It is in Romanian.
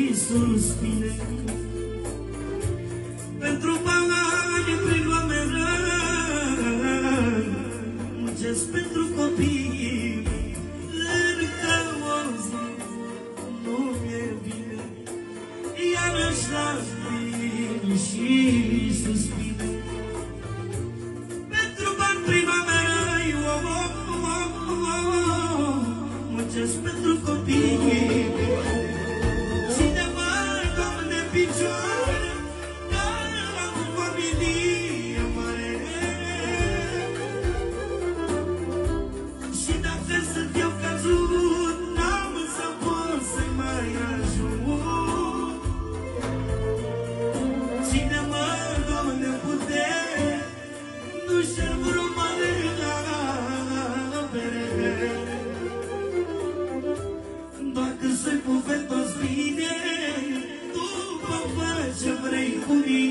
și suspine Pentru bani prin luame rău Muncesc pentru copii Încă o zi nu e bine Iarăși la și suspine Pentru bani primavera oh, oh, oh, oh, oh, Muncesc pentru copii Family,